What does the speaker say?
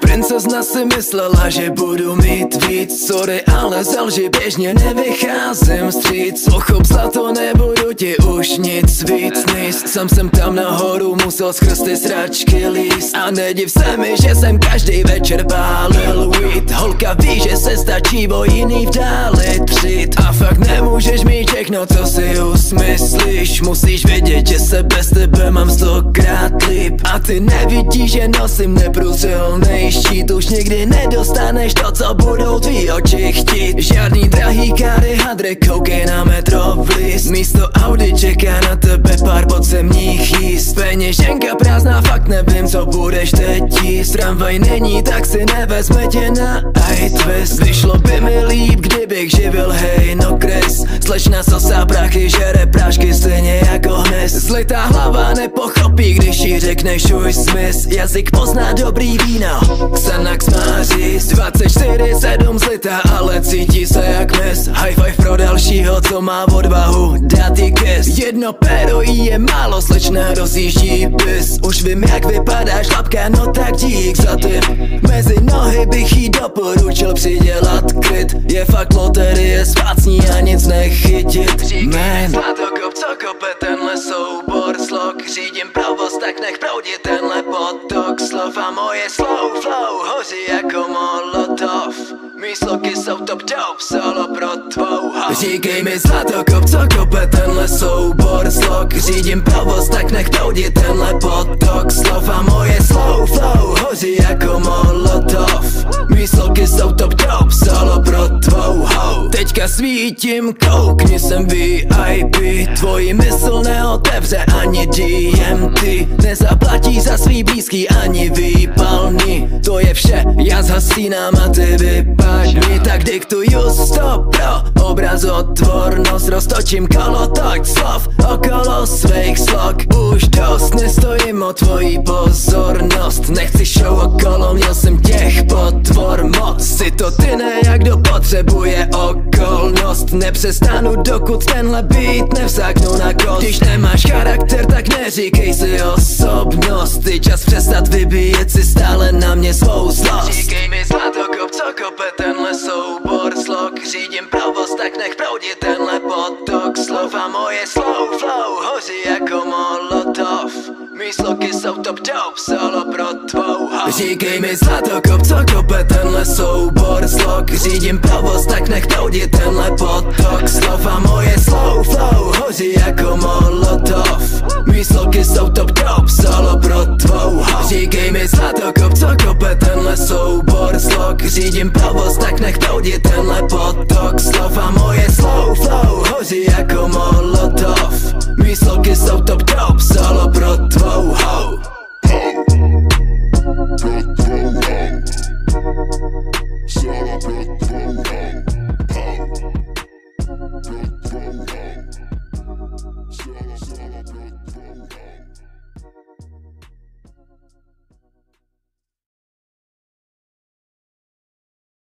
Princezna si myslela, že budu mít víc Sorry, ale ze lži běžně nevycházím stříc Ochop za to nebudu ti už nic víc níst. Sam jsem tam nahoru musel skrz ty sračky líst. A nediv se mi, že jsem každý večer pálil weed. Holka ví, že se stačí o jiný v dáli třít A fakt nemůžeš mi všechno, co si usmyslíš. Musíš vědět, že se bez tebe mám stokrát líp. A ty nevidíš, že nosím neprůsilnej štít. Už nikdy nedostaneš to, co budou tvý oči chtít. Žádný drahý káry, hadry, koukej na metro vlíz Místo Audi čeká na tebe pár podzemních jíst Peněženka prázdná, fakt nevím, co budeš teď jíst. Tramvaj není, tak si nevezme tě na iTwist. Vyšlo by mi líp, kdybych živil hej, no kres Slečna sosá prachy, žere prášky stejně jako hnes Zlitá hlava nepochopí, když jí řekneš už smys Jazyk pozná dobrý víno, Xanax má říct 24 7 zlitá, ale cítí se jak mes High five pro dalšího, co má odvahu dát jí kiss. Jedno pero je málo, slečna rozjíždí bis Už vím jak vypadáš lapka, no tak dík za ty Mezi nohy bych jí doporučil přidělat klid Je fakt loterie spácní a nic nechytit Man. Zlatokop, co kope tenhle soubor slok? Řídím provoz, tak nech proudit tenhle potok. Slov A moje slow flow hoří jako molotov. Mý sloky jsou top dope, solo pro tvou house Říkej mi zlatokop, co kope tenhle soubor slok? Řídím provoz, tak nech proudit tenhle potok. Slov A moje slow flow hoří jako molotov Teďka svítím, koukni jsem VIP Tvoji mysl neotevře ani DMT Nezaplatí za svý blízký ani výpalný. To je vše, já zhasínám a ty vypadni. Tak diktuju stop pro obrazotvornost Roztočím kolotoč slov okolo svých slok. Už dost nestojím o tvojí pozornost. Nechci show okolo, Si to ty ne, jak kdo potřebuje okolnost. Nepřestanu dokud tenhle beat nevzáknu na kost. Když nemáš charakter, tak neříkej si osobnost. Ty čas přestat vybíjet si stále na mě svou zlost. Říkej mi zlatokop, co kope tenhle soubor slok. Řídím provoz, tak nech proudit sloky jsou top dope, solo pro tvou house Říkej mi zlatokop, co kope tenhle soubor slok Řídím provoz, tak nech proudit tenhle potok. Slov A moje slow flow hoří jako molotov. Mý sloky jsou top dope, solo pro tvou house Říkej mi zlatokop, co kope tenhle soubor slok Řídím provoz, tak nech proudit tenhle potok